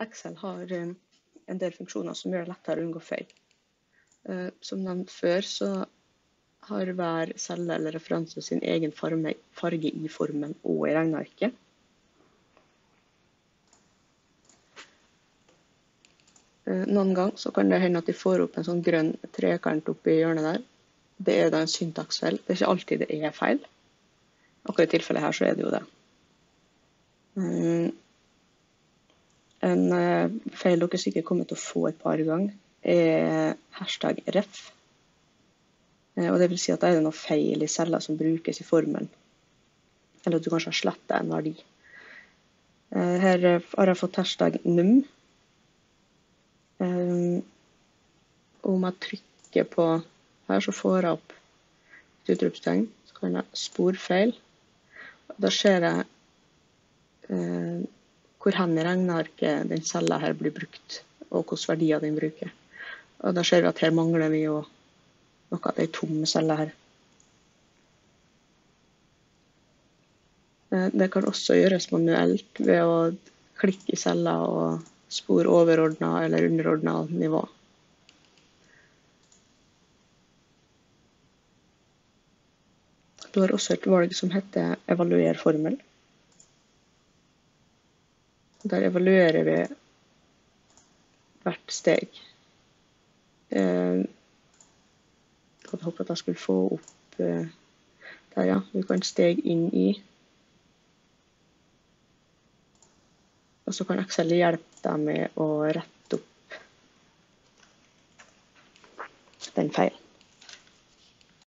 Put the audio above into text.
Excel har eh, en del funksjoner som gjør det lettere å unngå feil. Eh, som nevnt før, så har hver celle eller referanse sin egen farge, i formen og i regnearket. Eh, noen gang så kan det hende at de får opp en sånn grønn trekant oppi hjørnet der. Det er da en syntaksfeil. Det er ikke alltid det er feil. Akkurat i tilfellet her så er det jo det. En feil dere sikkert kommer til å få et par ganger, er hashtag ref. Eh, og det vil si at da er det noe feil i celler som brukes i formelen. Eller at du kanskje har sletta en verdi. Eh, her har jeg fått hashtag num. Eh, og om jeg trykker på her, så får jeg opp et utropstegn. Så kan jeg spore feil. Da ser jeg hvor hen i regnearket den cella her blir brukt, og hvilke verdier den bruker. Og da ser vi at her mangler vi jo noe av de tomme celler her. Eh, det kan også gjøres manuelt ved å klikke i cella og spore overordna eller underordna nivå. Du har også et valg som heter 'evaluer formel'. Der evaluerer vi hvert steg. Jeg eh, hadde håpet at jeg skulle få opp eh, der, ja. Du kan steg inn i. Og så kan Excel hjelpe deg med å rette opp den feilen.